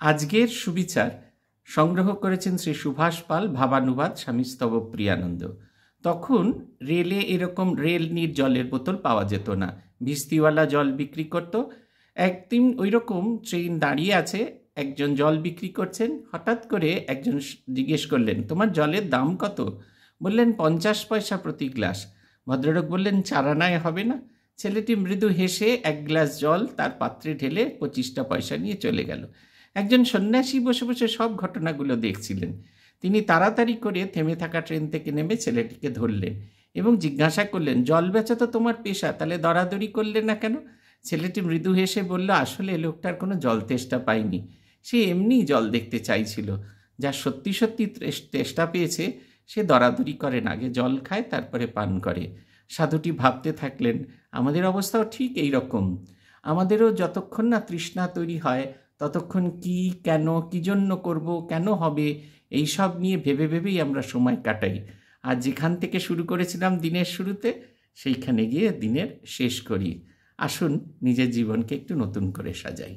আজকের সুবিচার সংগ্রহ করেছেন শ্রী সুভাষ পাল, ভাবানুবাদ, স্বামী স্তব প্রিয়ানন্দ। তখন রেলে এরকম রেল নির জলের বোতল পাওয়া যেত না। ভিস্তিওয়ালা জল বিক্রি করত। একদিন ওই রকম ট্রেন দাঁড়িয়ে আছে, একজন জল বিক্রি করছেন, হঠাৎ করে একজন জিজ্ঞেস করলেন, তোমার জলের দাম কত? বললেন, পঞ্চাশ পয়সা প্রতি গ্লাস। ভদ্রলোক বললেন, চারানায় হবে না। ছেলেটি মৃদু হেসে এক গ্লাস জল তার পাত্রে ঢেলে পঁচিশটা পয়সা নিয়ে চলে গেল। একজন সন্ন্যাসী বসে বসে সব ঘটনাগুলো দেখছিলেন। তিনি তাড়াতাড়ি করে থেমে থাকা ট্রেন থেকে নেমে ছেলেটিকে ধরলেন এবং জিজ্ঞাসা করলেন, জল বেচা তো তোমার পেশা, তাহলে দরাদরি করলে না কেন? ছেলেটি মৃদু হেসে বলল, আসলে লোকটার কোনো জল তেষ্টা পায়নি সে এমনি জল দেখতে চাইছিল। যা সত্যি সত্যি তেষ্টা পেয়েছে, সে দরাদরি করেন আগে জল খায়, তারপরে পান করে। সাধুটি ভাবতে থাকলেন, আমাদের অবস্থাও ঠিক এই রকম। আমাদেরও যতক্ষণ না তৃষ্ণা তৈরি হয় ততক্ষণ কি, কেন, কি জন্য করব, কেন হবে এই সব নিয়ে ভেবে ভেবেই আমরা সময় কাটাই। আর যেখান থেকে শুরু করেছিলাম দিনের শুরুতে, সেইখানে গিয়ে দিনের শেষ করি। আসুন নিজের জীবনকে একটু নতুন করে সাজাই।